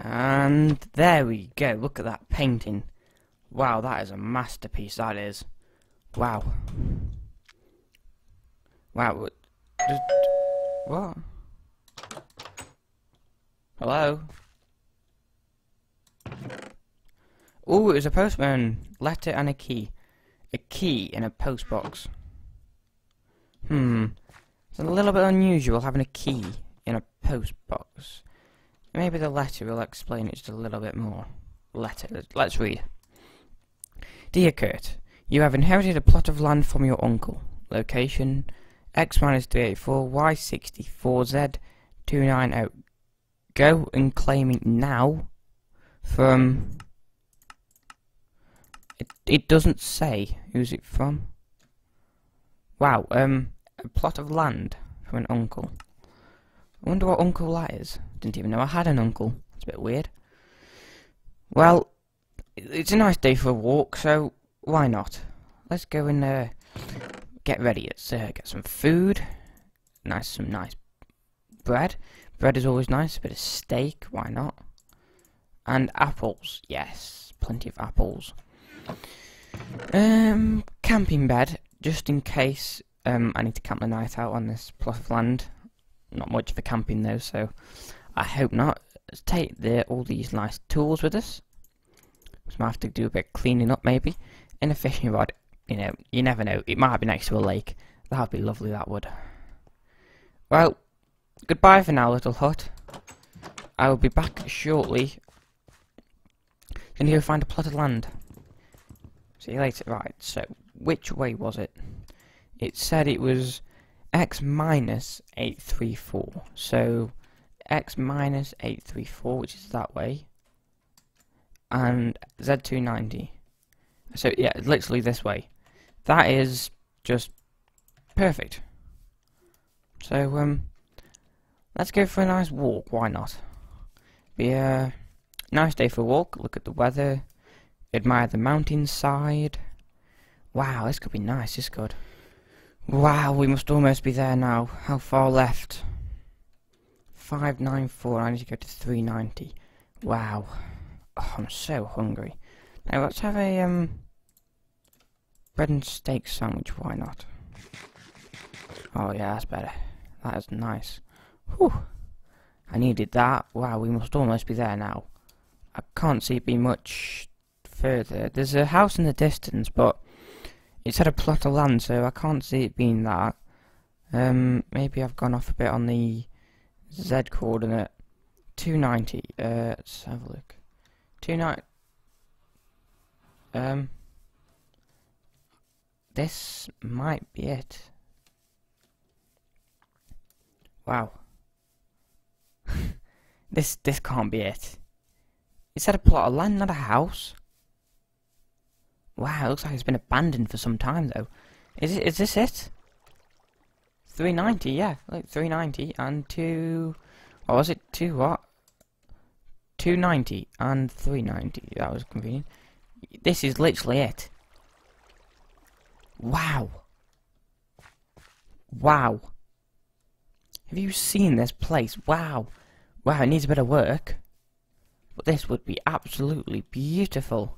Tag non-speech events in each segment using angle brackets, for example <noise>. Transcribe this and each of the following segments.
And there we go. Look at that painting. Wow, that is a masterpiece. That is. Wow. Wow. what- What? Hello? Oh, it was a postman. Letter and a key. A key in a post box. Hmm. It's a little bit unusual having a key in a post box. Maybe the letter will explain it just a little bit more. Letter. let's- read. Dear Kurt, you have inherited a plot of land from your uncle. Location X minus 384 Y64 Z 290. Go and claim it now from. It, it doesn't say who's it from. Wow, um, a plot of land from an uncle. I wonder what uncle that is. Didn't even know I had an uncle. It's a bit weird. Well, it's a nice day for a walk, so why not? Let's go and uh, get ready. Let's uh, get some food. Nice, some nice bread. Bread is always nice. A bit of steak. Why not? And apples. Yes, plenty of apples. Um, camping bed, just in case um, I need to camp the night out on this plot of land. Not much for camping though, so I hope not. Let's take the, all these nice tools with us. We might have to do a bit cleaning up maybe. And a fishing rod. You know, you never know. It might be next to a lake. That would be lovely, that would. Well, goodbye for now, little hut. I will be back shortly. Gonna go find a plot of land. See you later. Right, so, which way was it? It said it was x minus 834. So, x minus 834, which is that way. And Z290. So, yeah, literally this way. That is just perfect. So, um, let's go for a nice walk. Why not? Be a nice day for a walk. Look at the weather. Admire the mountainside. Wow, this could be nice. This could. Wow, we must almost be there now. How far left? 594. I need to go to 390. Wow. Oh, I'm so hungry. Now let's have a um bread and steak sandwich. Why not? Oh yeah, that's better. That is nice. Whew. I needed that. Wow, we must almost be there now. I can't see it being much further. There's a house in the distance, but it's had a plot of land, so I can't see it being that. Um, maybe I've gone off a bit on the Z coordinate. 290. Uh, let's have a look. 290. Um, this might be it. Wow. <laughs> this this can't be it. It's had a plot of land, not a house. Wow, looks like it's been abandoned for some time though. Is it? Is this it? 390, yeah, like 390 and two. What was it? Two what? 290 and 390. That was convenient. This is literally it. Wow. Wow. Have you seen this place? Wow. Wow, it needs a bit of work. But this would be absolutely beautiful.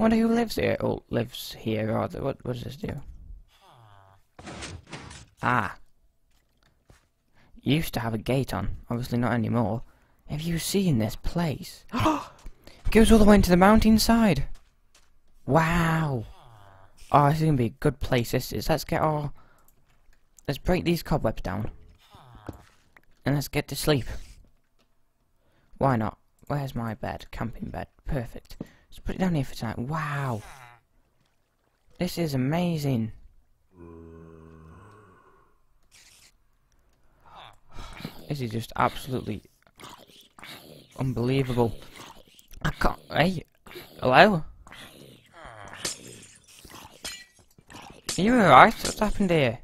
Wonder who lives here, Oh, lives here, rather. What, what does this do? Ah. Used to have a gate on. Obviously not anymore. Have you seen this place? <gasps> it goes all the way into the mountainside. Wow. Oh, this is going to be a good place, this is. Let's get our... Let's break these cobwebs down. And let's get to sleep. Why not? Where's my bed? Camping bed. Perfect. Let's put it down here for tonight. Wow. This is amazing. This is just absolutely unbelievable. I can't. Hey, hello. Are you alright? What's happened here?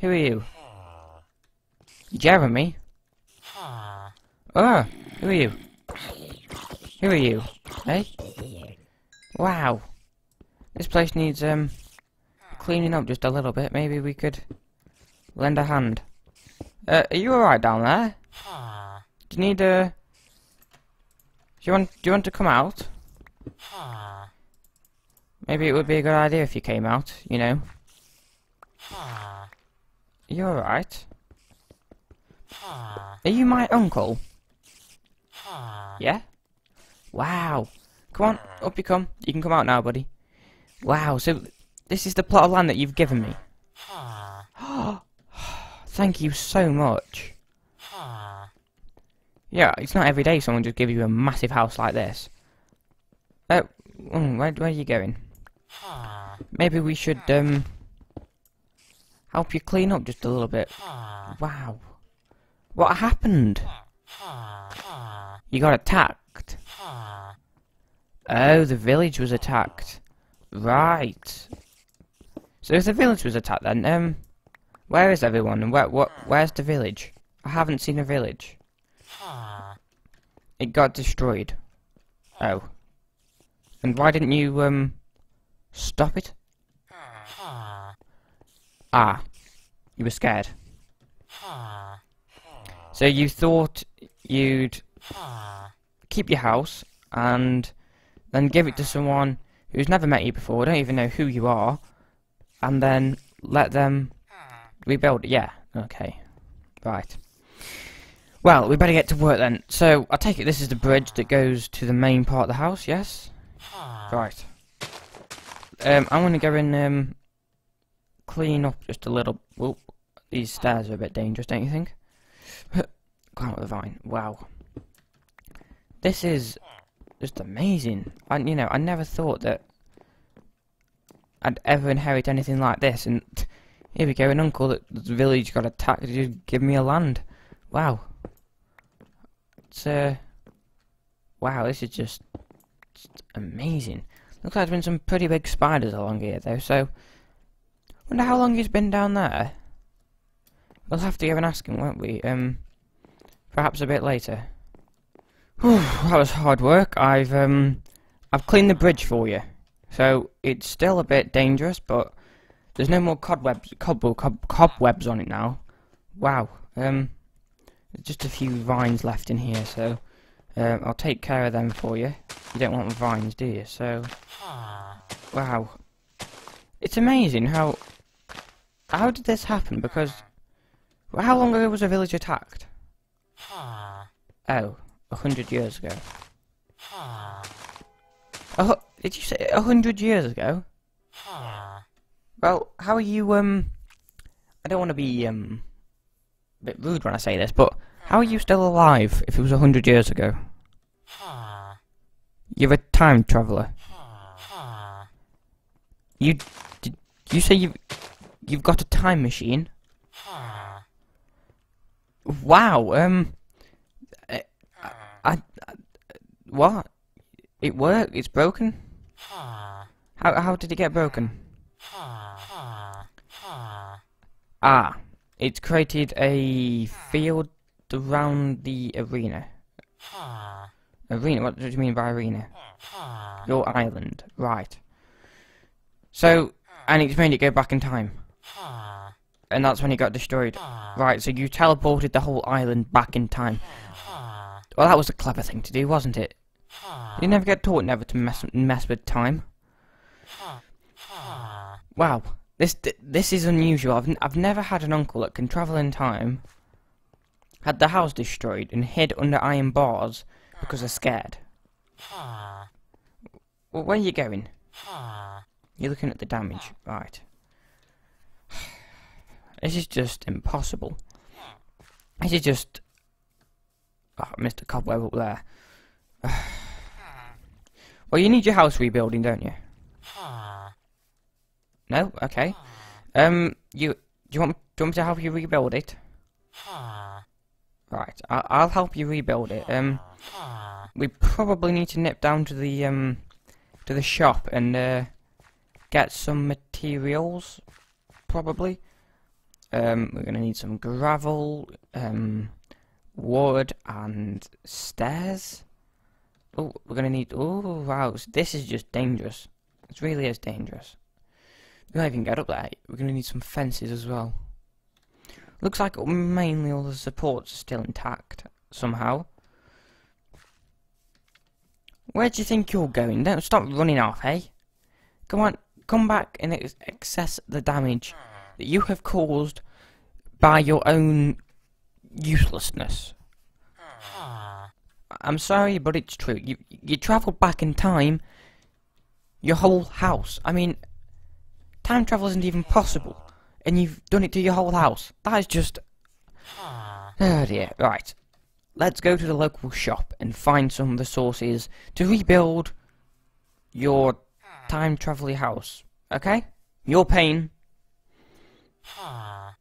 Who are you? Jeremy? Oh, who are you? Who are you? Hey? Wow. This place needs, um, cleaning up just a little bit. Maybe we could lend a hand. Uh, are you alright down there? do you need a... Do you want, do you want to come out? Maybe it would be a good idea if you came out, you know? You alright? Are you my uncle? Yeah? Wow. Come on, up you come. You can come out now, buddy. Wow, so this is the plot of land that you've given me. <gasps> Thank you so much. Yeah, it's not every day someone just gives you a massive house like this. Uh, mm, where, where are you going? Maybe we should, um, help you clean up just a little bit. Wow. What happened? You got attacked. Oh, the village was attacked. Right. So if the village was attacked then, um, where is everyone and where, what, where's the village? I haven't seen a village. It got destroyed. Oh. And why didn't you, um, stop it? Ah. You were scared. So you thought you'd keep your house and then give it to someone who's never met you before, don't even know who you are, and then let them rebuild it. Yeah, okay. Right. Well, we better get to work then. So, I take it this is the bridge that goes to the main part of the house, yes? Right. Um, I'm gonna go and, um, clean up just a little... Whoop. These stairs are a bit dangerous, don't you think? Climb up the vine. Wow. This is just amazing. I, you know, I never thought that I'd ever inherit anything like this. And <laughs> here we go, an uncle that the village got attacked. Just give me a land. Wow. It's uh, wow. This is just, just amazing. Looks like there's been some pretty big spiders along here, though. So, wonder how long he's been down there. We'll have to go and ask him, won't we? Um, perhaps a bit later. That was hard work. I've um, I've cleaned the bridge for you, so it's still a bit dangerous, but there's no more cobwebs, cob, cob, cobwebs on it now. Wow. Um, just a few vines left in here, so um, I'll take care of them for you. You don't want vines, do you? So, wow. It's amazing how how did this happen? Because how long ago was the village attacked? Oh, a hundred years ago. Oh, did you say a hundred years ago? Well, how are you, um... I don't want to be, um... A bit rude when I say this, but how are you still alive if it was a hundred years ago? You're a time traveller. You... Did you say you've... You've got a time machine? Wow, um... I, I, what? It worked? It's broken? How, how did it get broken? Ah, it's created a field around the arena. Arena? What do you mean by arena? Your island, right. So, and it's made it go back in time. And that's when it got destroyed. Right, so you teleported the whole island back in time. Well, that was a clever thing to do, wasn't it? You never get taught never to mess, mess with time. Wow, this this is unusual. I've I've never had an uncle that can travel in time, had the house destroyed, and hid under iron bars because they're scared. Well, where are you going? You're looking at the damage, right? <sighs> This is just impossible. This is just. Oh, Mr. Cobweb up there. <sighs> well, you need your house rebuilding, don't you? No? Okay. Um, you... Do you want, do you want me to help you rebuild it? Right, I, I'll help you rebuild it. Um, we probably need to nip down to the, um, to the shop and, uh, get some materials, probably. Um, we're gonna need some gravel, um, wood, and stairs. Oh, we're gonna need, oh, wow, this is just dangerous. It really is dangerous. We can't even get up there. We're going to need some fences as well. Looks like mainly all the supports are still intact. somehow. Where do you think you're going? Don't stop running off, hey? Come on, come back and access the damage that you have caused by your own uselessness. Ah. I'm sorry, but it's true. You you travelled back in time. Your whole house. I mean, time travel isn't even possible, and you've done it to your whole house. That is just. Ah. Oh dear. Right. Let's go to the local shop and find some resources to rebuild your time travel house. Okay? Your pain. Ah.